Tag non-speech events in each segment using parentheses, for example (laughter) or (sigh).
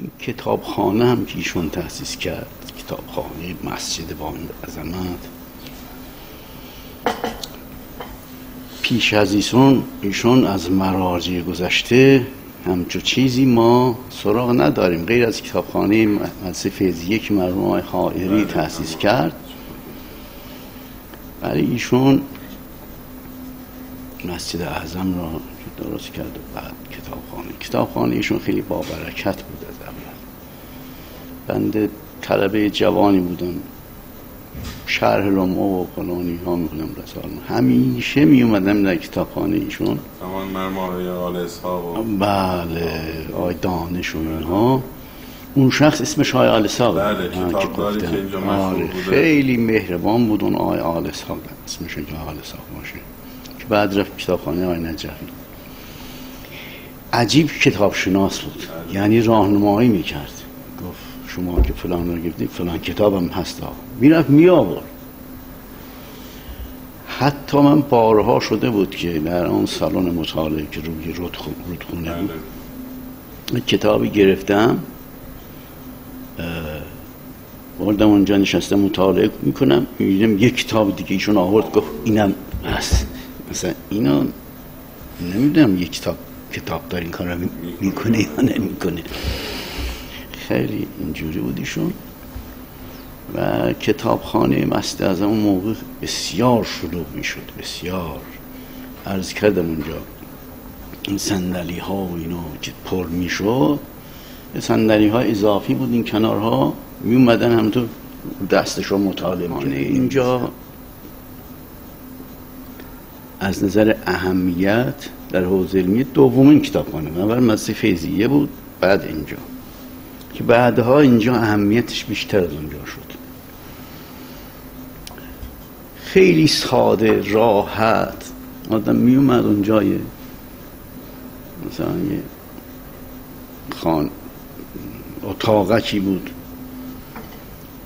این کتابخانه هم که ایشون تأسیس کرد. کتابخانه مسجد با عظمت. پیش از ایشون ایشون از مراجع گذشته همچو چیزی ما سراغ نداریم. غیر از کتابخانه مدرسه فیزیه که مرحوم آقای خائری تأسیس کرد. ولی ایشون مسجد اعظم را درست کرد و بعد کتابخانه. کتابخانه ایشون خیلی با برکت بود از اول بنده طلبه جوانی بودم. شرح رومو و فلانی ها می‌خونم رسال همیشه می اومدم در کتابخانه ایشون. همان مرمای آل اصحاب بله آی دانش و اینها. اون شخص اسمش آی آل صاحب بله کتابداری که اینجا مشهور آره خیلی مهربان بود اون آی آل صاحب اسمش که آل صاحب باشه. که بعد رفت کتابخانه آی نجفی. عجیب کتاب شناس بود. یعنی راهنمایی می‌کرد. گفت شما که فلان رو گفتید فلان کتابم هست. می‌رفت می آورد حتی من بارها شده بود که در آن سالن مطالعه که روی رودخونه بود. کتابی گرفتم. بردم اونجا نشستم مطالعه می‌کنم. می‌بینم یک کتاب دیگه ایشون آورد گفت اینم هست. مثلا اینا نمی‌دونم یک کتاب کتاب این کار رو می‌کنه یا نمی‌کنه. خیلی اینجوری بود ایشون. و کتابخانه مسجد از اون موقع بسیار شلوغ می‌شد بسیار. عرض کردم اونجا این صندلی ها و اینا که پر می‌شد صندلی ها اضافی بود این کنارها. می اومدن همونطور دستش رو مطالعه می‌کنه اینجا از نظر اهمیت در حوزه علمی دومین کتابخانه. من اول مدرسه فیضیه بود بعد اینجا. که بعدها اینجا اهمیتش بیشتر از اونجا شد. خیلی ساده راحت. آدم می اومد اونجا یه مثلا یه خان اتاقکی بود.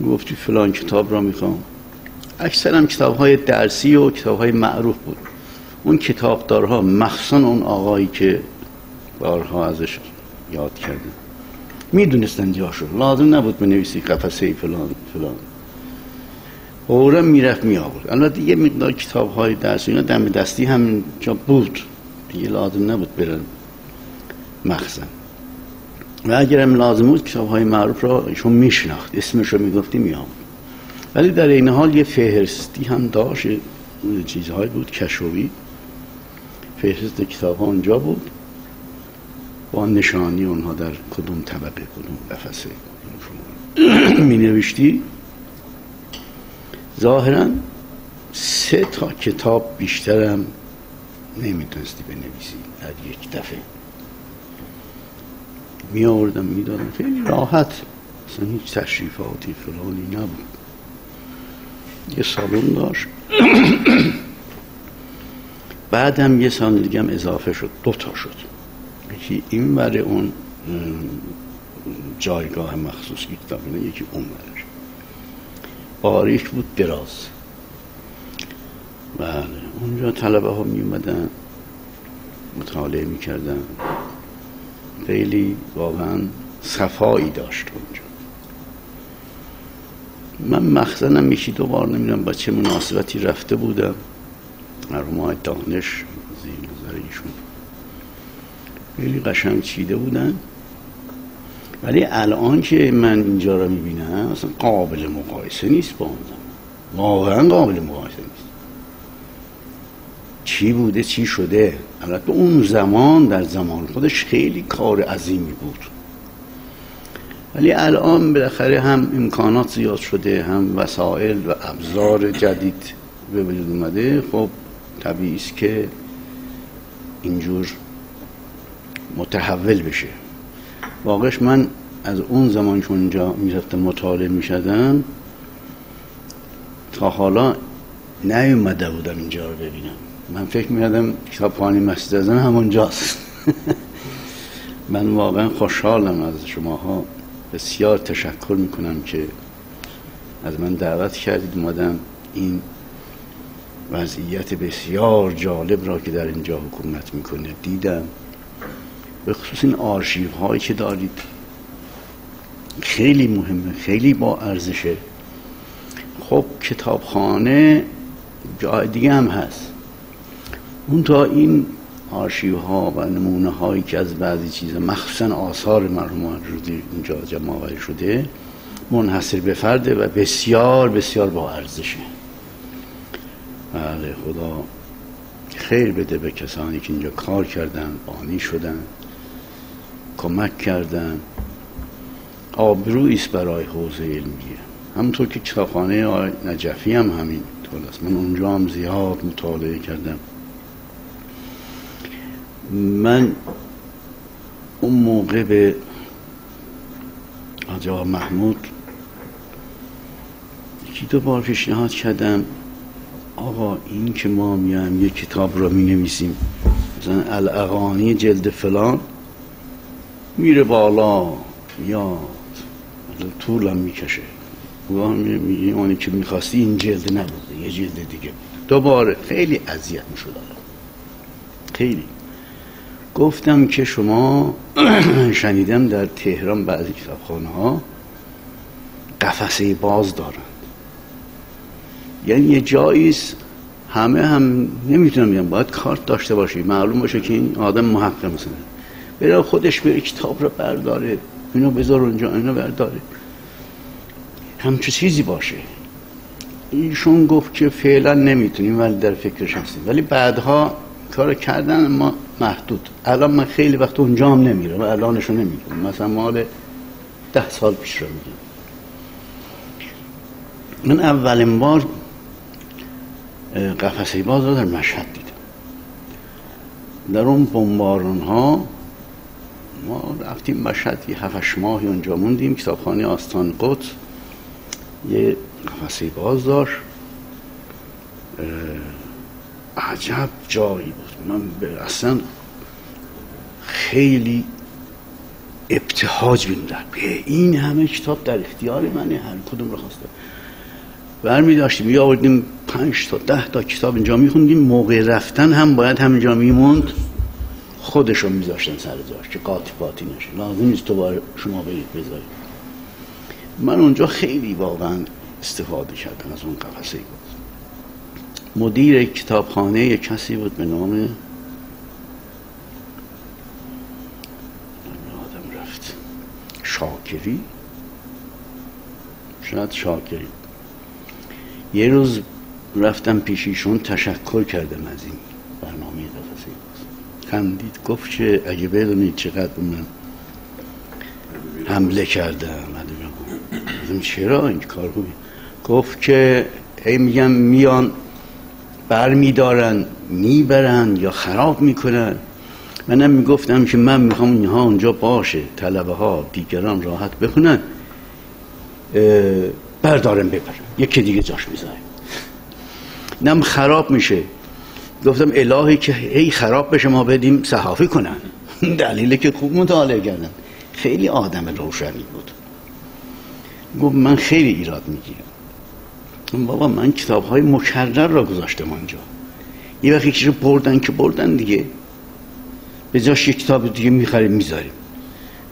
گفتی فلان کتاب را می‌خوام. اکثرا کتاب های درسی و کتاب های معروف بود. اون کتابدارها مخصوصا اون آقایی که بارها ازش یاد کردیم می‌دونستن جاشو لازم نبود بنویسی قفسه فلان فلان. فورا می‌رفت می آورد البته یه مقدار کتاب های درسی اینا دم دستی هم جا بود. دیگه لازم نبود برن مخزن. و اگرم لازم بود کتاب های معروف را ایشون میشناخت. اسمش رو می‌گفتی می آورد ولی در این حال یه فهرستی هم داشت. چیزهایی بود کشوی. فهرست کتاب ها اونجا بود. با نشانی اونها در کدوم طبقه کدوم قفسه (clears throat) می نوشتی ظاهرا سه تا کتاب بیشترم نمی‌تونستی بنویسی در یک دفعه. می آوردم می دادم خیلی راحت. اصلا هیچ تشریفاتی فلانی نبود. یه سالن داشت. (clears throat) بعدم یه سال دیگه هم اضافه شد دو تا شد. یکی این بره اون جایگاه مخصوص که کتابونه یکی اون برش باریک بود دراز. بله اونجا طلبه ها می اومدن مطالعه می کردن. خیلی واقعا صفایی داشت اونجا. من مخزنم یکی دو بار نمی‌دونم با چه مناسبتی رفته بودم. مرحوم های دانش زیر نظر ایشون. خیلی قشنگ چیده بودن. ولی الان که من اینجا رو می‌بینم اصلا قابل مقایسه نیست با اون واقعا قابل مقایسه نیست. چی بوده چی شده؟ البته اون زمان در زمان خودش خیلی کار عظیمی بود. ولی الان بالاخره هم امکانات زیاد شده هم وسایل و ابزار جدید به وجود اومده. خب طبیعی است که اینجور متحول بشه. واقعش من از اون زمان که اونجا می‌رفتم مطالعه می‌شدم تا حالا نیومده بودم اینجا رو ببینم. من فکر می‌کردم کتابخانه مسجد اعظم همونجاست (laughs) من واقعا خوشحالم از شماها. بسیار تشکر می‌کنم که از من دعوت کردید. اومدم این وضعیت بسیار جالب را که در اینجا حکومت می‌کنه. دیدم. به خصوص این آرشیو هایی که دارید. خیلی مهمه خیلی با ارزشه. خب کتابخانه جای دیگه هم هست. اون تا این آرشیو ها و نمونه هایی که از بعضی چیزا مخصوصا آثار مرحوم رودی اینجا جمع شده منحصر به فرده و بسیار بسیار با ارزشه. بله خدا. خیر بده به کسانی که اینجا کار کردن بانی شدن کمک کردن. آبروی است برای حوزه علمیه همونطور که کتابخانه نجفی هم همین طول است. من اونجا هم زیاد مطالعه کردم. من اون موقع به آجا محمود یکی دو بار پیشنهاد کردم. آقا این که ما میایم یه کتاب را می نویسیم مثلا الاغانی جلد فلان میره بالا یا طول هم می‌کشه. اونی که می‌خواستی این جلد نبوده یه جلد دیگه دوباره خیلی اذیت می‌شد خیلی. گفتم که شما (clears throat) شنیدم در تهران بعضی کتابخانه ها قفسه باز دارند یعنی یه جاییست همه هم نمی‌تونم بگم باید کارت داشته باشی. معلوم باشه که این آدم محقق مثلا. بره خودش بره کتاب رو برداره اینو بذار اونجا اینو برداره. همچه چیزی باشه. ایشون گفت که فعلا نمی‌تونیم ولی در فکرش هستیم. ولی بعدها کار کردن ما محدود. الان من خیلی وقت اونجا هم نمیرم و الانشو نمیگم مثلا مال ده سال پیش رو میگم. من اولین بار قفسه باز رو در مشهد دیدم. در اون بمبارون ها ما رفتیم مشهد یه هفتش ماهی اونجا موندیم کتابخانه آستان قدس یه قفسه باز داشت. عجب جایی بود. من اصلا خیلی ابتهاج بیندم به این همه کتاب در اختیار منه هر کدوم رو خواسته. برمی داشتیم یا آوردیم پنج تا ده تا کتاب اینجا میخوندیم موقع رفتن هم باید همینجا میموند. خودشون میذاشتن سر جاش که قاطی پاتی نشه. لازم نیست تو شما برید بذارید. من اونجا خیلی واقعا استفاده کردم از اون قفسه بود مدیر کتابخانه کسی بود به نام آدم رفت. شاکری؟ شاید شاکری. یه روز رفتم پیشیشون تشکر کردم از این برنامه قفسه. خندید گفت که اگه بدونید چقدر من حمله کردم. چرا این کار خوبی؟ گفت که ای میگم میان بر میدارن می‌برن یا خراب می‌کنن. منم می‌گفتم که من می‌خوام اینها اونجا باشه طلبه ها دیگران راحت بخونن. بردارن ببرن یکی دیگه جاش می‌ذارم نم خراب میشه. گفتم الهی که ای خراب بشه ما بدیم صحافی کنن. (laughs) دلیل که خوب مطالعه کردن. خیلی آدم روشنی بود. گفت من خیلی ایراد می‌گیرم. بابا من کتاب های مکرر را گذاشتم آنجا. یه وقتی رو بردن که بردن دیگه. به جاش یک کتاب دیگه می‌خریم می‌ذاریم.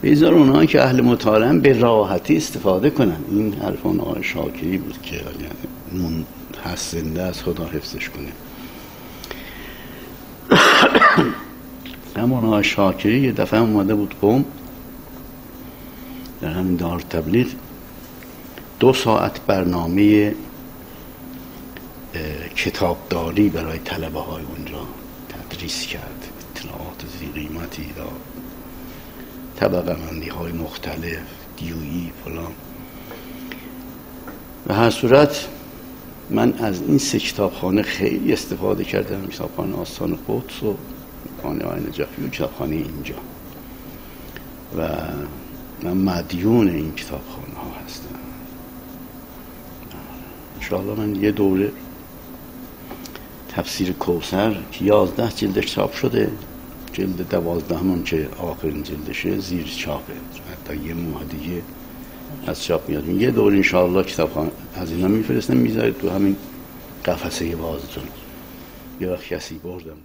بذار اونها که اهل مطالعه به راحتی استفاده کنن. این حرف اون آقای شاکری بود که یعنی هست زنده از خدا حفظش کنه. (coughs) همون آقای شاکری یه دفعه اومده بود قوم در همین دار تبلیغ. دو ساعت برنامه کتابداری برای طلبه های اونجا تدریس کرد. اطلاعات زی قیمتی داد طبقه مندی های مختلف دیویی فلان. و هر صورت من از این سه کتابخانه خیلی استفاده کردم. کتابخانه آستان قدس و خانه های نجفی و کتابخانه اینجا. و من مدیون این کتابخانه ها هستم. انشاءالله من یه دوره تفسیر کوسر که یازده جلدش چاپ شده جلد دوازدهمون که آخرین جلدشه زیر چاپه. حتی یه ماه دیگه از چاپ میاد. یه دور انشاءالله کتاب از اینا میفرستم می‌ذارید تو همین قفسه بازتون. یه وقت کسی بردم.